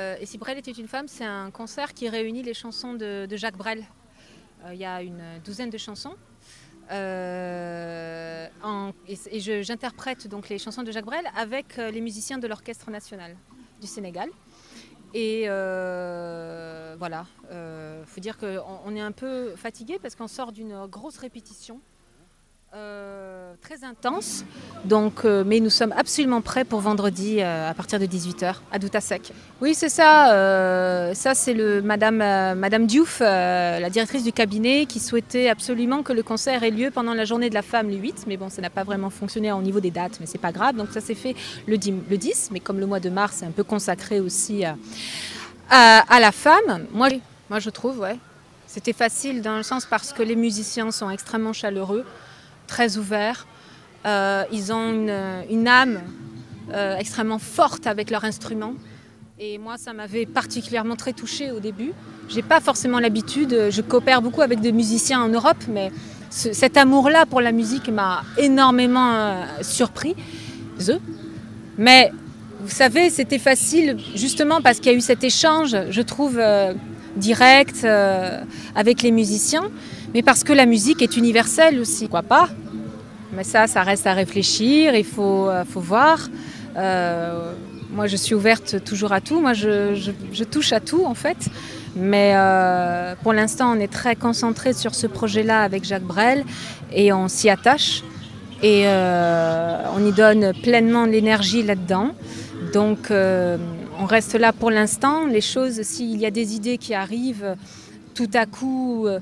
Euh, et si Brel était une femme, c'est un concert qui réunit les chansons de, Jacques Brel. Euh, il y a une douzaine de chansons. Euh, et, j'interprète donc les chansons de Jacques Brel avec les musiciens de l'Orchestre national du Sénégal. Et voilà, il faut dire qu'on on est un peu fatigué parce qu'on sort d'une grosse répétition. Euh, très intense. Donc, euh, mais nous sommes absolument prêts pour vendredi euh, à partir de 18h à Doutasek. Oui, c'est ça. Ça, c'est le Madame, Madame Diouf, la directrice du cabinet, qui souhaitait absolument que le concert ait lieu pendant la journée de la femme le 8. Mais bon, ça n'a pas vraiment fonctionné au niveau des dates, mais c'est pas grave. Donc ça s'est fait le 10, le 10, Mais comme le mois de mars est un peu consacré aussi à, à la femme, moi, moi je trouve, ouais. C'était facile dans le sens parce que les musiciens sont extrêmement chaleureux très ouverts. Euh, ils ont une, âme euh, extrêmement forte avec leur instrument. Et moi, ça m'avait particulièrement très touchée au début. J'ai pas forcément l'habitude, je coopère beaucoup avec des musiciens en Europe, mais ce, cet amour-là pour la musique m'a énormément euh, surpris. Mais vous savez, c'était facile justement parce qu'il y a eu cet échange, je trouve, direct euh, avec les musiciens, mais parce que la musique est universelle aussi. Pourquoi pas Mais ça, ça reste à réfléchir, il faut, euh, faut voir. Euh, moi, je suis ouverte toujours à tout. Moi, je, touche à tout, en fait. Mais pour l'instant, on est très concentré sur ce projet-là avec Jacques Brel et on s'y attache. Et on y donne pleinement l'énergie là-dedans. Donc, on reste là pour l'instant. Les choses, s'il y a des idées qui arrivent, tout à coup, euh,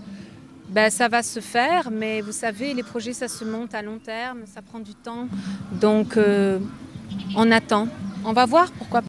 ben, ça va se faire. Mais vous savez, les projets, ça se monte à long terme, ça prend du temps. Donc, euh, on attend. On va voir pourquoi